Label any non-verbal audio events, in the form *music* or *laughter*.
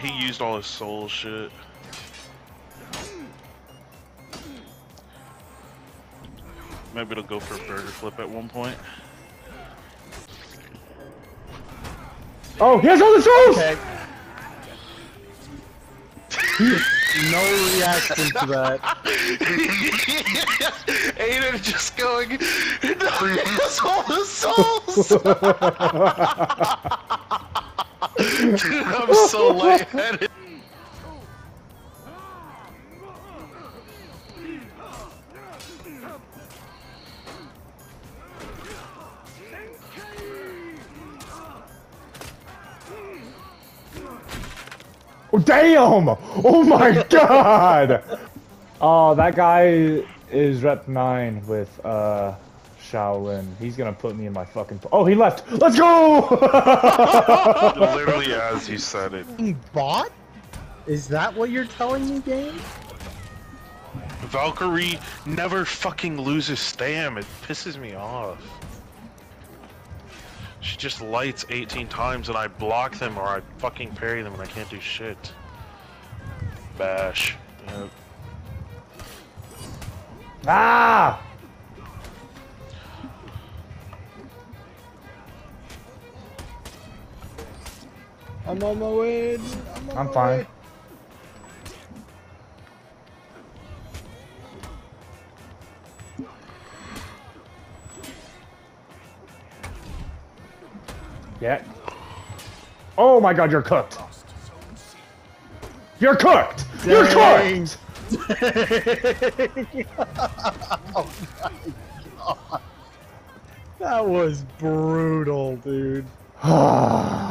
He used all his soul shit. Maybe it'll go for a burger flip at one point. Oh, he has all the souls! Okay. no reaction to that. *laughs* Aiden just going, *laughs* no, he has all the souls! *laughs* Dude, I'm so lightheaded. Oh, damn! Oh my *laughs* god! Oh, that guy is rep 9 with, uh, Shaolin. He's gonna put me in my fucking. Oh, he left! Let's go! *laughs* Literally as you said it. Bot? Is that what you're telling me, game? Valkyrie never fucking loses stam. It pisses me off. She just lights 18 times and I block them or I fucking parry them and I can't do shit. Bash. Yep. ah! I'm on my way. I'm, on I'm my fine. way. Yeah. Oh my god, you're cooked! You're cooked! You're Dang. cooked! *laughs* oh my god. That was brutal, dude. *sighs* *sighs* *sighs*